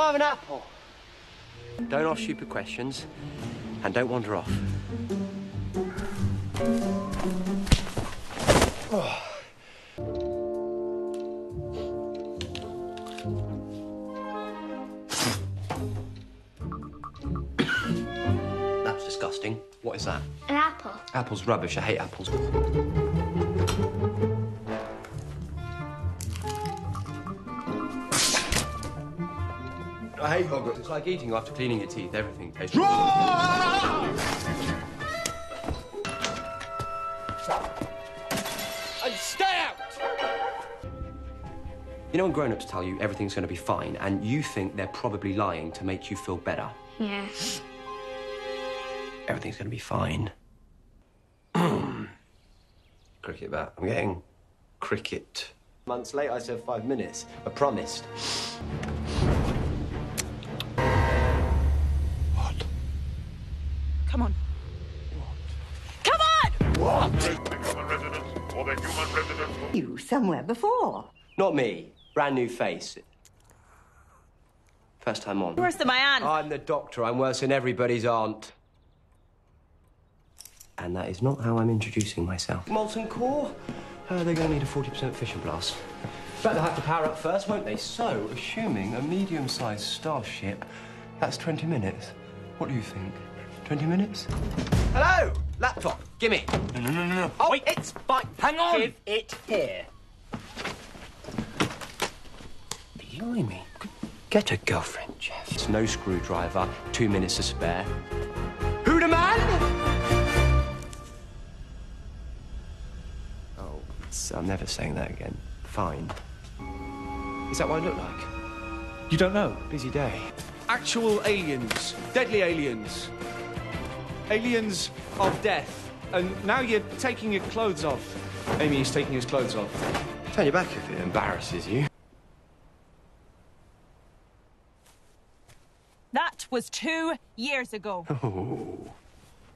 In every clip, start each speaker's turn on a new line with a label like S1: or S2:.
S1: Can I have an apple? Oh. Don't ask stupid questions, and don't wander off. That's disgusting. What is that?
S2: An apple.
S1: Apples rubbish. I hate apples. I hate yogurt. It's like eating after cleaning your teeth. Everything tastes. and stay out! You know when grown-ups tell you everything's going to be fine, and you think they're probably lying to make you feel better.
S2: Yes.
S1: Everything's going to be fine. cricket bat. I'm getting cricket. Months late, I said five minutes. I promised.
S3: Come on. Come on!
S4: You somewhere before.
S1: Not me. Brand new face. First time on.
S3: Worse than my aunt.
S1: I'm the doctor. I'm worse than everybody's aunt. And that is not how I'm introducing myself. Molten core? Uh, they're going to need a 40% fission blast. But they'll have to power up first, won't they? So, assuming a medium-sized starship, that's 20 minutes. What do you think? 20 minutes? Hello! Laptop, gimme.
S5: No, no, no, no, no.
S1: Oh,
S5: Wait.
S1: it's fine.
S5: Hang on.
S1: Give it here. Blimey. Me. Get a girlfriend, Jeff. It's no screwdriver, two minutes to spare. Who the man? Oh, it's, I'm never saying that again. Fine. Is that what I look like?
S5: You don't know.
S1: Busy day.
S5: Actual aliens. Deadly aliens. Aliens of death. And now you're taking your clothes off. Amy is taking his clothes off.
S1: Turn your back if it embarrasses you.
S3: That was two years ago.
S1: Oh.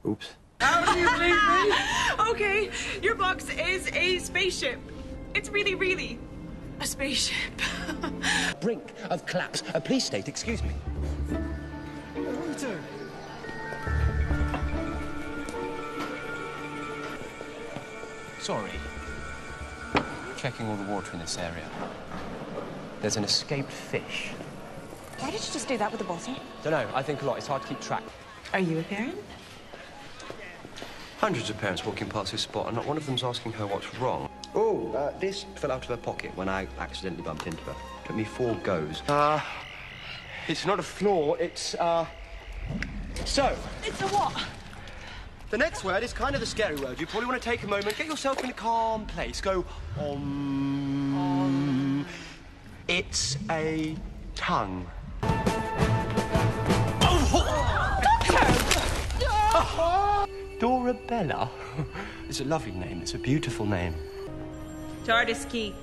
S1: Oops.
S3: How do you believe me? okay, your box is a spaceship. It's really, really a spaceship.
S1: Brink of collapse. A police state, excuse me. Sorry. Checking all the water in this area. There's an escaped fish.
S3: Why did you just do that with the bottle?
S1: Don't know, I think a lot. It's hard to keep track.
S3: Are you a parent?
S1: Hundreds of parents walking past this spot, and not one of them's asking her what's wrong. Oh, uh, this fell out of her pocket when I accidentally bumped into her. Took me four goes. Uh, it's not a flaw, it's, uh... So,
S3: It's a what?
S1: The next word is kind of the scary word. You probably want to take a moment, get yourself in a calm place. Go, um... It's a tongue. Dorabella? It's a lovely name. It's a beautiful name.
S3: TARDIS key.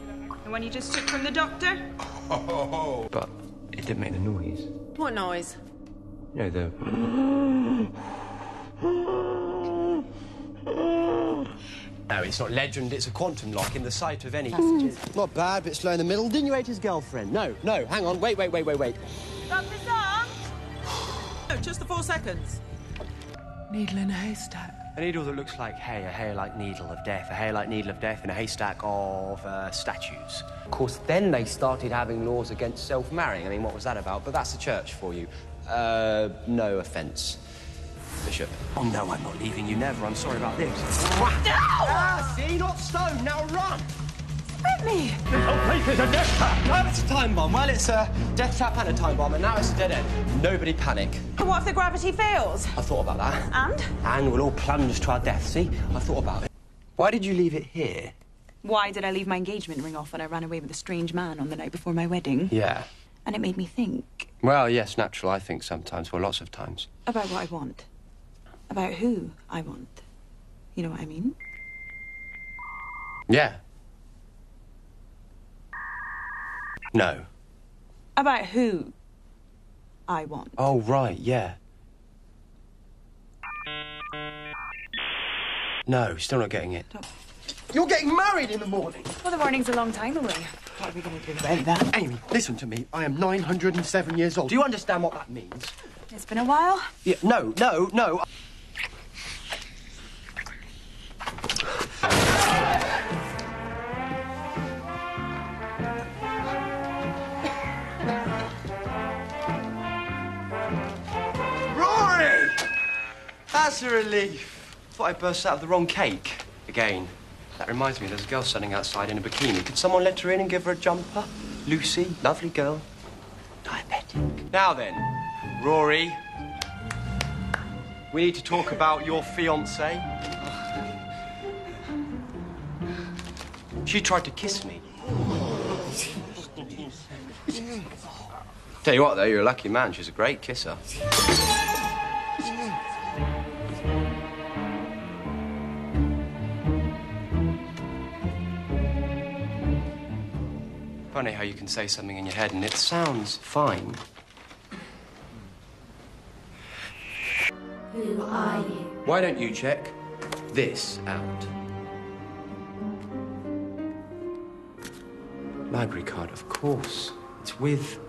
S3: The one you just took from the doctor? Oh.
S1: But it didn't make the noise.
S3: What noise?
S1: You know, the. No, it's not legend, it's a quantum lock in the sight of any. Not bad, bit slow in the middle. Didn't you hate his girlfriend? No, no, hang on, wait, wait, wait, wait, wait.
S3: Dr. Song?
S6: No, just the four seconds. Needle in a haystack.
S1: A needle that looks like hay, a hair like needle of death, a hair like needle of death in a haystack of uh, statues. Of course, then they started having laws against self marrying. I mean, what was that about? But that's the church for you. Uh, no offence, Bishop. Oh, no, I'm not leaving you, never. I'm sorry about this. No! Ah, see, not stone, now run!
S3: Hit me!
S1: Oh, it's a time bomb. Well, it's a death trap and a time bomb, and now it's a dead end. Nobody panic.
S3: But what if the gravity fails?
S1: I thought about that.
S3: And?
S1: And we'll all plunge to our death. See, I thought about it. Why did you leave it here?
S3: Why did I leave my engagement ring off when I ran away with a strange man on the night before my wedding?
S1: Yeah.
S3: And it made me think
S1: Well, yes, natural, I think sometimes. Well, lots of times.
S3: about what I want. About who I want. You know what I mean?
S1: Yeah. No.
S3: About who I want.
S1: Oh, right, yeah. No, still not getting it.
S3: Don't-
S1: You're getting married in the morning.
S3: Well, the morning's a long time away.
S1: What are we going to do about that? Amy, listen to me. I am 907 years old. Do you understand what that means?
S3: It's been a while.
S1: Yeah, no, no, no. That's a relief. Thought I burst out of the wrong cake. Again. That reminds me, there's a girl standing outside in a bikini. Could someone let her in and give her a jumper? Lucy, lovely girl. Diabetic. Now then, Rory. We need to talk about your fiance. She tried to kiss me. Tell you what, though, you're a lucky man. She's a great kisser. Funny how you can say something in your head and it sounds fine.
S2: Who are you?
S1: Why don't you check this out? Library card, of course. It's with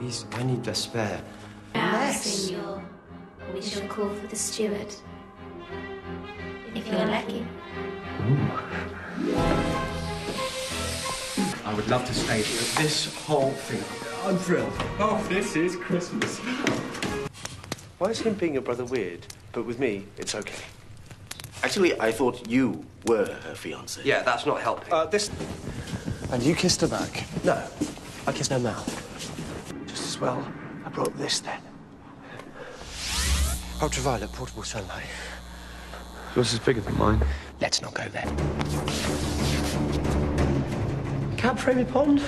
S1: these. I need a spare.
S2: Now, senor, we shall call for the steward. If you're lucky.
S1: I would love to stay through this whole thing. I'm thrilled. Oh, this is Christmas.
S7: Why is him being your brother weird? But with me, it's okay. Actually, I thought you were her fiance.
S1: Yeah, that's not helping.
S5: Uh, this. And you kissed her back.
S1: no, I kissed her mouth.
S7: Just as well. I brought this then.
S1: Ultraviolet portable sunlight.
S5: Yours is bigger than mine.
S1: Let's not go there. Camp Framey Pond?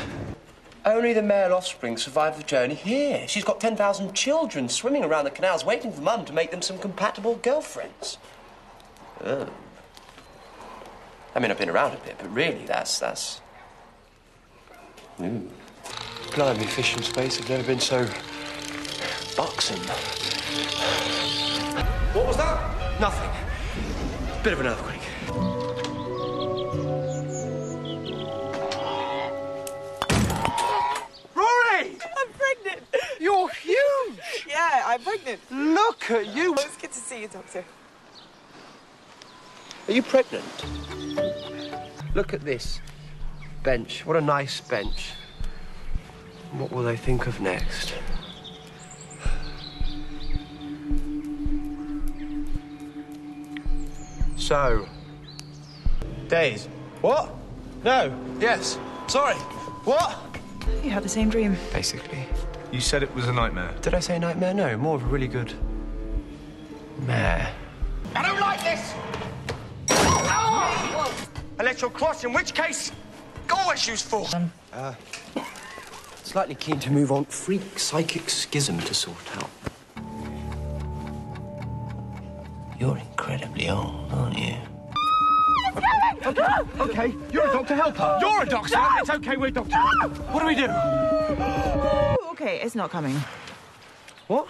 S1: Only the male offspring survive the journey here. She's got 10,000 children swimming around the canals waiting for mum to make them some compatible girlfriends. Oh. I mean, I've been around a bit, but really, that's, that's... Ooh. Blimey, fish in space have never been so... buxom. What was that? Nothing. Bit of an earthquake.
S6: I'm pregnant.
S1: Look at you!
S6: Well, it's good to see you, Doctor.
S1: Are you pregnant? Look at this bench. What a nice bench. What will they think of next? So, days. What? No. Yes. Sorry. What?
S3: You had the same dream.
S1: Basically.
S8: You said it was a nightmare.
S1: Did I say nightmare? No, more of a really good mare. I don't like this! Unless you're cross, in which case, always useful. Uh, slightly keen to move on. Freak psychic schism to sort out. You're incredibly old, aren't you?
S5: Okay, you're a doctor. Help her. You're a doctor. It's okay. We're doctors. What do we do?
S6: Okay, it's not coming.
S1: What?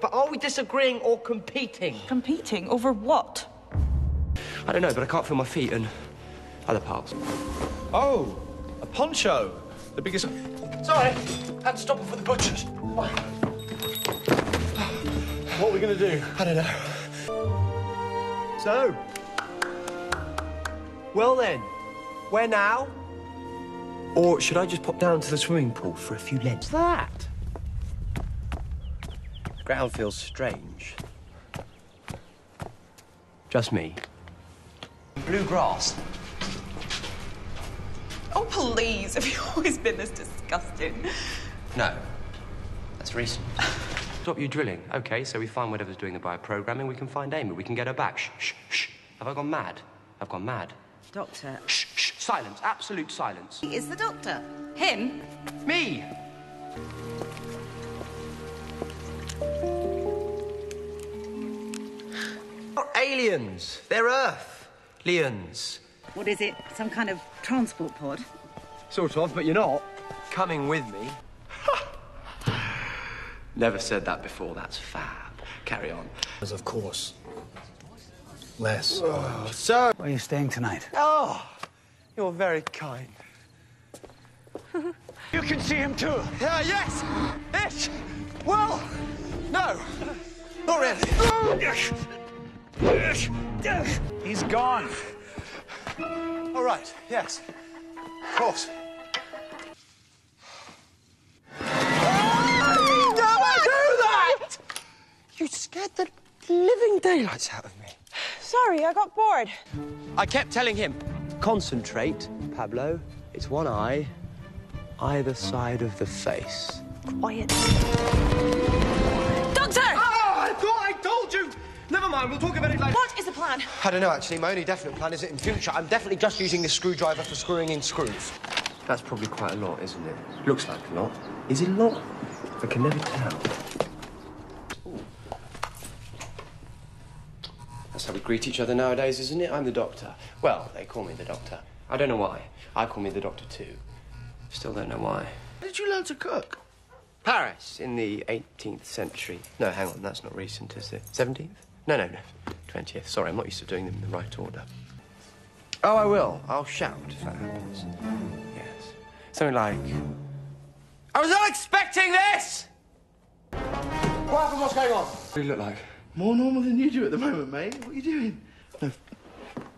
S1: But are we disagreeing or competing?
S3: Competing over what?
S1: I don't know, but I can't feel my feet and other parts.
S8: Oh, a poncho. The biggest.
S1: Sorry, had to stop her for the butchers.
S8: What are we going to do?
S1: I don't know. So, well then, where now? Or should I just pop down to the swimming pool for a few lets? that? The ground feels strange. Just me. Blue grass.
S3: Oh, please. Have you always been this disgusting?
S1: No. That's recent. Stop you drilling. Okay, so we find whatever's doing the bioprogramming, we can find Amy, we can get her back. Shh, shh, shh. Have I gone mad? I've gone mad.
S9: Doctor.
S1: Shh, shh. Silence, absolute silence.
S9: He is the doctor? Him?
S1: Me! Not aliens. They're Earth. Leons.
S9: What is it? Some kind of transport pod?
S1: Sort of, but you're not. Coming with me. Never said that before. That's fab. Carry on.
S10: As of course. Les.
S1: Oh, so.
S10: Where are you staying tonight?
S1: Oh, you're very kind.
S10: You can see him too.
S1: Yeah, yes. It. Well, no. Not really.
S10: He's gone.
S1: All right. Yes. Of course. You scared the living daylights out of me.
S3: Sorry, I got bored.
S1: I kept telling him, concentrate, Pablo. It's one eye, either side of the face.
S3: Quiet. Doctor!
S1: Oh, I thought I told you! Never mind, we'll talk about it later.
S3: What is the plan?
S1: I don't know, actually. My only definite plan is that in future, I'm definitely just using this screwdriver for screwing in screws. That's probably quite a lot, isn't it? Looks like a lot. Is it a lot? I can never tell. That's how we greet each other nowadays, isn't it? I'm the doctor. Well, they call me the doctor. I don't know why. I call me the doctor too. Still don't know why.
S7: Where did you learn to cook?
S1: Paris in the 18th century. No, hang on, that's not recent, is it? 17th? No, no, no. 20th. Sorry, I'm not used to doing them in the right order. Oh, I will. I'll shout if that happens. Yes. Something like. I was not expecting this! What happened? What's going on? What do you look like?
S7: More normal than you do at the moment, mate. What are you doing? No.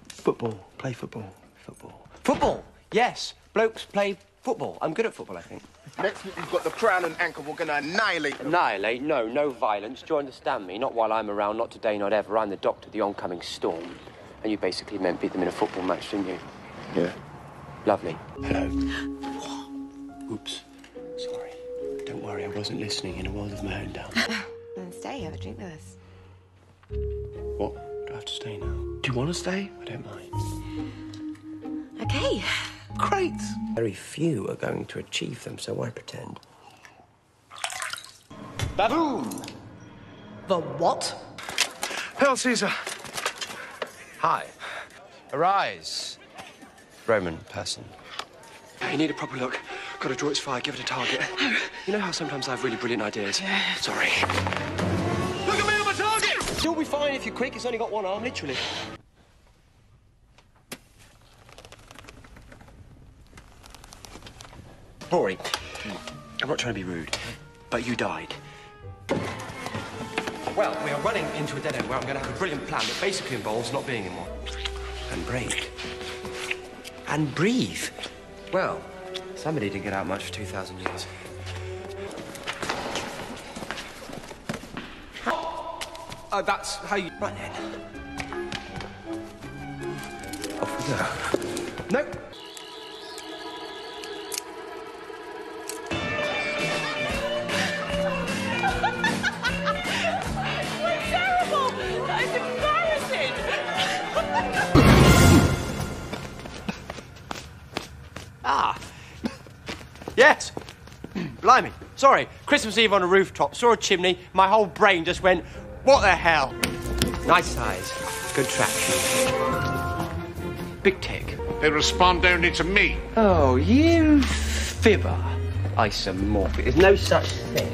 S7: Football. Play football.
S1: Football. Football! Yes. Blokes play football. I'm good at football, I think.
S11: Next week we've got the crown and anchor. We're gonna annihilate them.
S1: Annihilate? No, no violence. Do you understand me? Not while I'm around, not today, not ever. I'm the doctor, the oncoming storm. And you basically meant beat them in a football match, didn't you?
S7: Yeah.
S1: Lovely. Hello. Oops. Sorry. Don't worry, I wasn't listening in a world of my own down.
S12: Then stay, have a drink with us.
S1: To stay now?
S7: Do you want to stay?
S1: I don't mind.
S12: Okay.
S7: Great.
S1: Very few are going to achieve them, so why pretend?
S7: Baboon.
S6: The what?
S7: Hail Caesar.
S1: Hi. Arise. Roman person. You need a proper look. Got to draw its fire, give it a target. Oh. You know how sometimes I have really brilliant ideas? Sorry. You'll be fine if you're quick. It's only got one arm, literally. Rory, I'm not trying to be rude, but you died. Well, we are running into a dead end where I'm going to have a brilliant plan that basically involves not being in one. And break. And breathe. Well, somebody didn't get out much for 2,000 years.
S5: Uh, that's how you.
S1: Right then. Off we go.
S3: Embarrassing!
S1: Ah. Yes. Blimey. Sorry. Christmas Eve on a rooftop. Saw a chimney. My whole brain just went, what the hell? Nice size. Good traction. Big tick.
S11: They respond only to me.
S1: Oh, you fibber. Isomorphic. There's no such thing.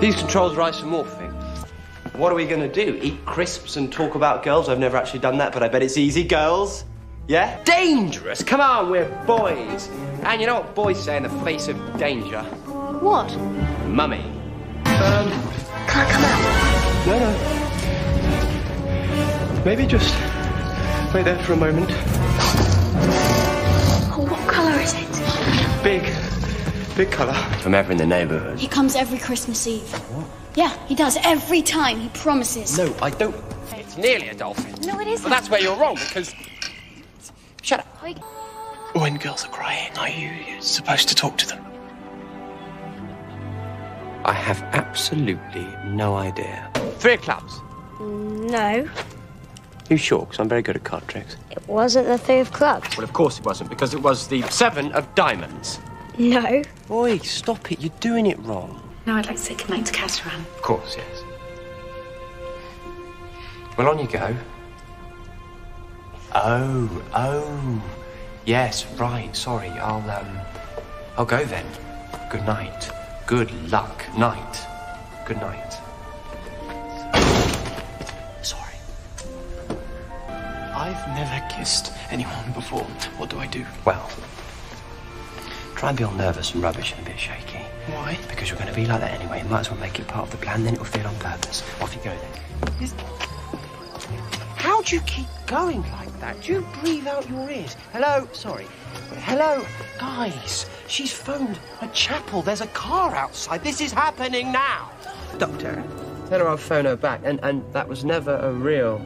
S1: These controls are isomorphic. What are we going to do? Eat crisps and talk about girls? I've never actually done that, but I bet it's easy. Girls? Yeah? Dangerous! Come on, we're boys. And you know what boys say in the face of danger?
S2: What?
S1: Mummy. Um.
S2: Can't come out.
S1: No, no. Maybe just wait there for a moment.
S2: Oh, what colour is it?
S1: Big, big colour. From ever in the neighbourhood.
S13: He comes every Christmas Eve. Yeah, he does every time. He promises.
S1: No, I don't. It's nearly a dolphin.
S13: No, it isn't.
S1: But that's where you're wrong because. Shut up.
S14: When girls are crying, are you supposed to talk to them?
S1: I have absolutely no idea. Three of clubs.
S15: No,
S1: You sure? Because I'm very good at card tricks.
S15: it wasn't the three of clubs.
S1: Well, of course it wasn't, because it was the seven of diamonds.
S15: No.
S1: Boy, stop it. You're doing it wrong.
S2: Now I'd like to say goodnight to Kazran.
S1: Of course, yes. Well, on you go. Oh, oh. Yes, right. Sorry. I'll um. I'll go then. Good night. Good luck. Night. Good night. Sorry.
S14: I've never kissed anyone before. What do I do?
S1: Well, try and be all nervous and rubbish and a bit shaky.
S14: Why?
S1: Because you're going to be like that anyway. You Might as well make it part of the plan. Then it'll feel on purpose. Off you go then. You keep going like that? Do you breathe out your ears? Hello? Sorry. Hello? Guys, she's phoned a chapel. There's a car outside. This is happening now. Doctor, tell her I'll phone her back. And, and that was never a real